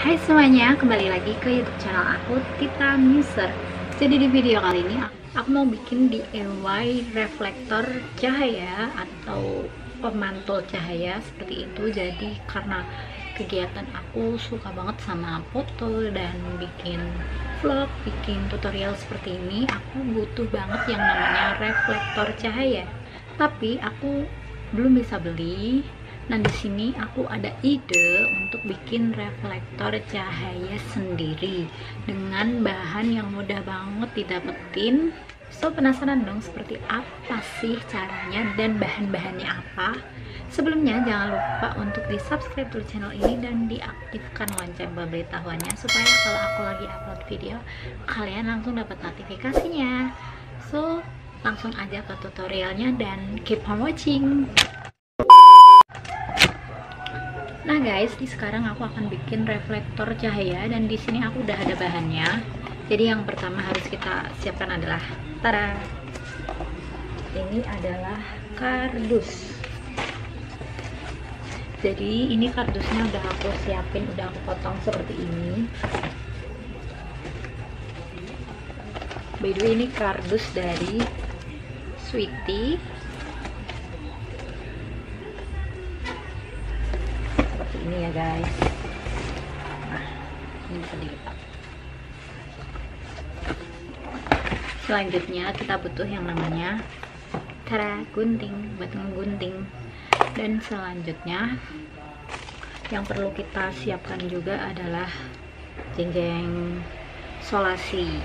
Hai semuanya, kembali lagi ke YouTube channel aku Tita Muser. Jadi di video kali ini aku mau bikin DIY reflektor cahaya atau pemantul cahaya seperti itu. Jadi karena kegiatan aku suka banget sama foto dan bikin vlog, bikin tutorial seperti ini, aku butuh banget yang namanya reflektor cahaya. Tapi aku belum bisa beli Nah, di sini aku ada ide untuk bikin reflektor cahaya sendiri dengan bahan yang mudah banget didapetin. So, penasaran dong seperti apa sih caranya dan bahan-bahannya apa? Sebelumnya, jangan lupa untuk di subscribe dulu channel ini dan diaktifkan lonceng pemberitahuannya supaya kalau aku lagi upload video, kalian langsung dapat notifikasinya. So, langsung aja ke tutorialnya dan keep on watching. Nah guys, di sekarang aku akan bikin reflektor cahaya dan di sini aku udah ada bahannya. Jadi yang pertama harus kita siapkan adalah tara. Ini adalah kardus. Jadi ini kardusnya udah aku siapin, udah aku potong seperti ini. By the way ini kardus dari Sweetie ini ya guys. Nah ini bisa selanjutnya kita butuh yang namanya cara gunting buat menggunting. Dan selanjutnya yang perlu kita siapkan juga adalah jeng-jeng solasi.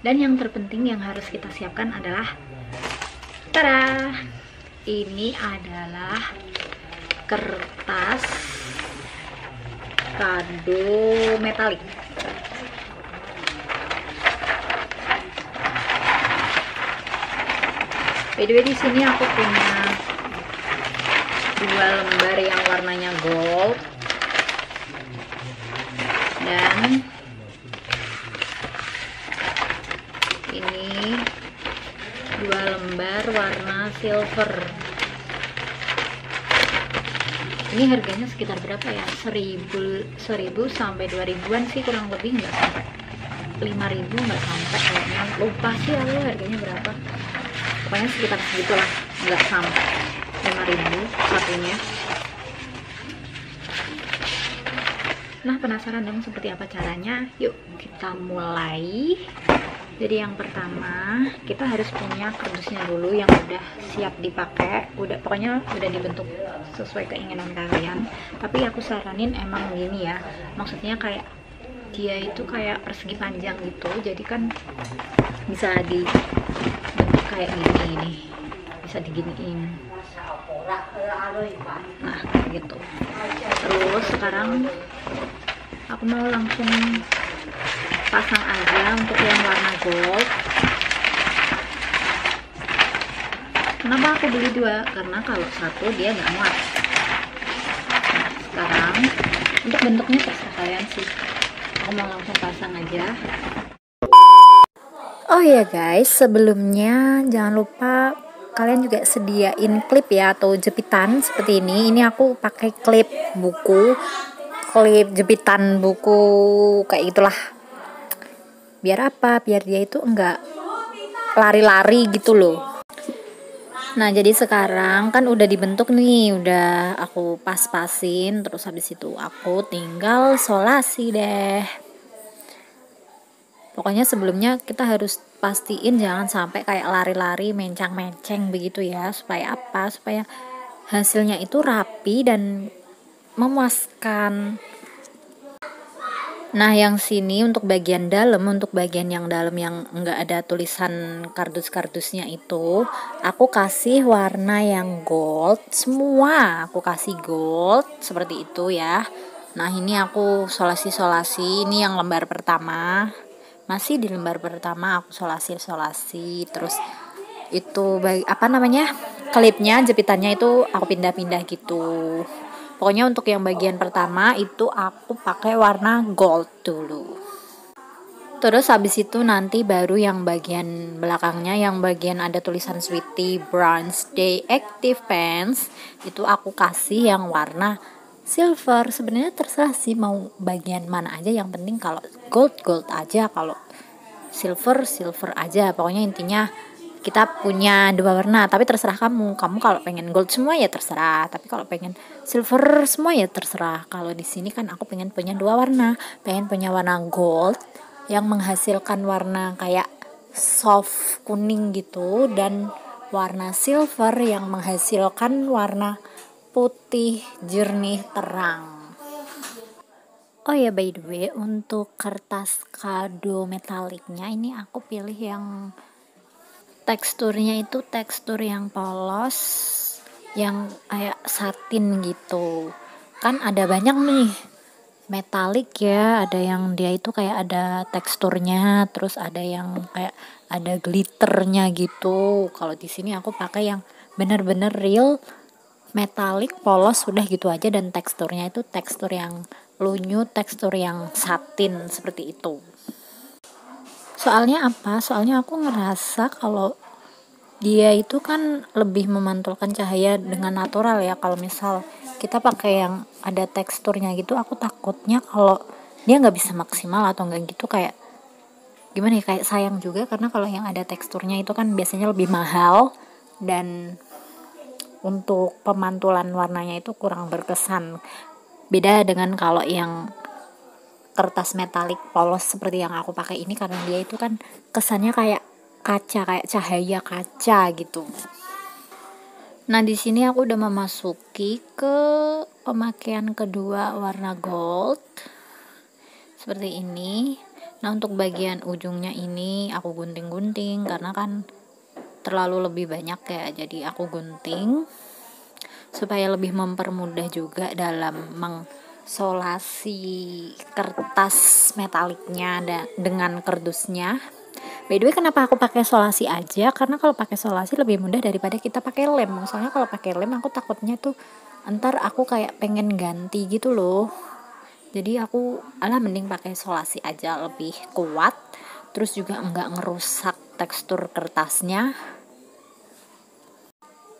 Dan yang terpenting yang harus kita siapkan adalah Tara! Ini adalah kertas kado metalik. By the way di sini aku punya dua lembar yang warnanya gold. Dan ini dua lembar warna silver ini harganya sekitar berapa ya? 1000 1000 sampai 2000an sih kurang lebih nggak sampai. 5000 nggak sampai kayaknya lupa sih aku harganya berapa. Pokoknya sekitar segitulah nggak sampai. 5000 satunya. Nah penasaran dong seperti apa caranya? Yuk kita mulai jadi yang pertama kita harus punya kardusnya dulu yang udah siap dipakai udah pokoknya udah dibentuk sesuai keinginan kalian. Tapi aku saranin emang gini ya maksudnya kayak dia itu kayak persegi panjang gitu jadi kan bisa dibentuk kayak gini ini bisa diginiin. Nah gitu. Terus sekarang aku mau langsung pasang aja untuk yang warna gold. Kenapa aku beli dua? Karena kalau satu dia nggak muat. Nah sekarang untuk bentuknya terserah kalian sih. Aku mau langsung pasang aja. Oh ya guys sebelumnya jangan lupa kalian juga sediain klip ya atau jepitan seperti ini. Ini aku pakai klip buku klip jepitan buku kayak gitulah biar apa? Biar dia itu enggak lari-lari gitu loh. Nah jadi sekarang kan udah dibentuk nih udah aku pas-pasin terus habis itu aku tinggal solasi deh. Pokoknya sebelumnya kita harus pastiin jangan sampai kayak lari-lari mencang-menceng begitu ya. Supaya apa? Supaya hasilnya itu rapi dan memuaskan Nah, yang sini untuk bagian dalam, untuk bagian yang dalam yang enggak ada tulisan kardus-kardusnya itu, aku kasih warna yang gold semua. Aku kasih gold seperti itu ya. Nah, ini aku solasi-solasi. Ini yang lembar pertama. Masih di lembar pertama aku solasi-solasi. Terus itu apa namanya? klipnya, jepitannya itu aku pindah-pindah gitu pokoknya untuk yang bagian pertama itu aku pakai warna gold dulu. Terus habis itu nanti baru yang bagian belakangnya yang bagian ada tulisan Sweetie Bronze Day Active Pants itu aku kasih yang warna silver. Sebenarnya terserah sih mau bagian mana aja yang penting kalau gold gold aja kalau silver silver aja. Pokoknya intinya kita punya dua warna tapi terserah kamu. Kamu kalau pengen gold semua ya terserah tapi kalau pengen silver semua ya terserah. Kalau di sini kan aku pengen punya dua warna. Pengen punya warna gold yang menghasilkan warna kayak soft kuning gitu dan warna silver yang menghasilkan warna putih jernih terang. Oh ya by the way untuk kertas kado metaliknya ini aku pilih yang teksturnya itu tekstur yang polos yang kayak satin gitu. Kan ada banyak nih metalik ya, ada yang dia itu kayak ada teksturnya, terus ada yang kayak ada glitternya gitu. Kalau di sini aku pakai yang bener-bener real metalik polos sudah gitu aja dan teksturnya itu tekstur yang lunyu tekstur yang satin seperti itu soalnya apa? Soalnya aku ngerasa kalau dia itu kan lebih memantulkan cahaya dengan natural ya. Kalau misal kita pakai yang ada teksturnya gitu aku takutnya kalau dia nggak bisa maksimal atau enggak gitu kayak gimana ya? Kayak sayang juga karena kalau yang ada teksturnya itu kan biasanya lebih mahal dan untuk pemantulan warnanya itu kurang berkesan. Beda dengan kalau yang kertas metalik polos seperti yang aku pakai ini karena dia itu kan kesannya kayak kaca kayak cahaya kaca gitu. Nah di sini aku udah memasuki ke pemakaian kedua warna gold seperti ini. Nah untuk bagian ujungnya ini aku gunting-gunting karena kan terlalu lebih banyak ya jadi aku gunting supaya lebih mempermudah juga dalam mengsolasi kertas metaliknya dengan kerdusnya By the way kenapa aku pakai solasi aja? Karena kalau pakai solasi lebih mudah daripada kita pakai lem. Misalnya kalau pakai lem aku takutnya tuh ntar aku kayak pengen ganti gitu loh. Jadi aku alah mending pakai solasi aja lebih kuat. Terus juga enggak ngerusak tekstur kertasnya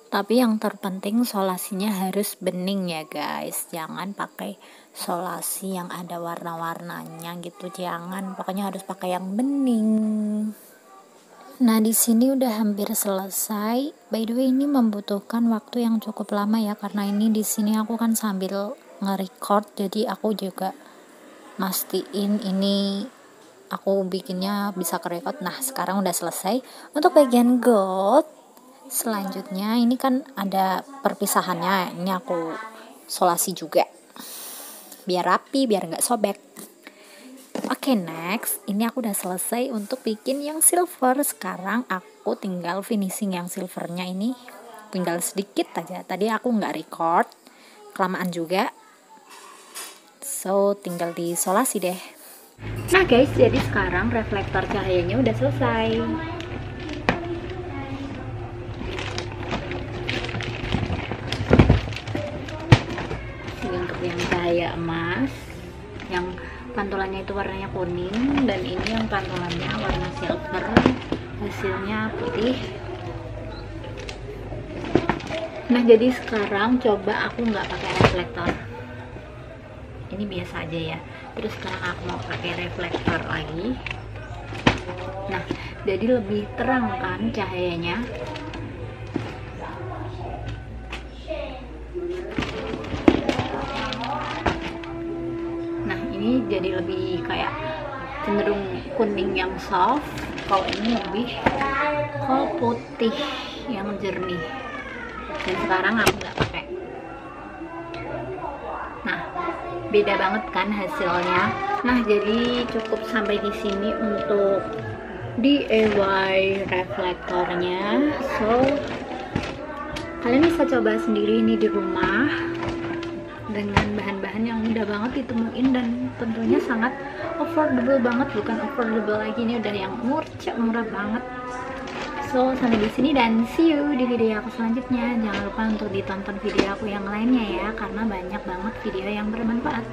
tapi yang terpenting solasinya harus bening ya guys. Jangan pakai solasi yang ada warna-warnanya gitu. Jangan. Pokoknya harus pakai yang bening. Nah di sini udah hampir selesai. By the way ini membutuhkan waktu yang cukup lama ya karena ini di sini aku kan sambil nge-record jadi aku juga mastiin ini aku bikinnya bisa ke record nah sekarang udah selesai. Untuk bagian gold selanjutnya ini kan ada perpisahannya. Ini aku solasi juga. Biar rapi biar nggak sobek. Oke okay, next. Ini aku udah selesai untuk bikin yang silver. Sekarang aku tinggal finishing yang silvernya ini. Tinggal sedikit aja. Tadi aku nggak record. Kelamaan juga. So tinggal disolasi deh. Nah guys jadi sekarang reflektor cahayanya udah selesai yang cahaya emas yang pantulannya itu warnanya kuning dan ini yang pantulannya warna silver hasilnya putih. Nah jadi sekarang coba aku nggak pakai reflektor. Ini biasa aja ya. Terus sekarang aku mau pakai reflektor lagi. Nah jadi lebih terang kan cahayanya jadi lebih kayak cenderung kuning yang soft kalau ini lebih ke putih yang jernih. Dan sekarang aku nggak pakai. Nah beda banget kan hasilnya. Nah jadi cukup sampai di sini untuk DIY reflektornya. So kalian bisa coba sendiri ini di rumah dengan bahan-bahan yang mudah banget ditemuin dan tentunya sangat affordable banget bukan affordable lagi. Ini udah yang murah murah banget. So sampai di sini dan see you di video aku selanjutnya. Jangan lupa untuk ditonton video aku yang lainnya ya karena banyak banget video yang bermanfaat